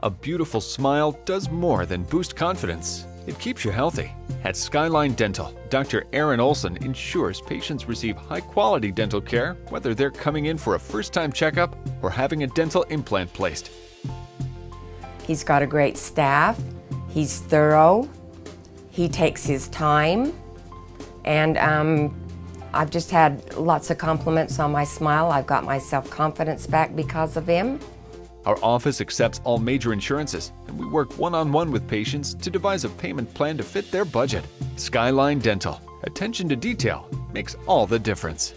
A beautiful smile does more than boost confidence. It keeps you healthy. At Skyline Dental, Dr. Aaron Olson ensures patients receive high-quality dental care whether they're coming in for a first-time checkup or having a dental implant placed. He's got a great staff. He's thorough. He takes his time. And um, I've just had lots of compliments on my smile. I've got my self-confidence back because of him. Our office accepts all major insurances, and we work one-on-one with patients to devise a payment plan to fit their budget. Skyline Dental. Attention to detail makes all the difference.